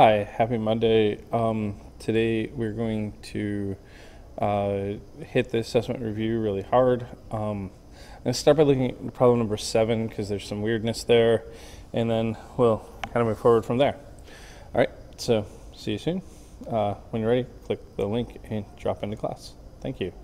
Hi, happy Monday. Um, today we're going to uh, hit the assessment review really hard. Um, I'm going to start by looking at problem number seven because there's some weirdness there, and then we'll kind of move forward from there. All right, so see you soon. Uh, when you're ready, click the link and drop into class. Thank you.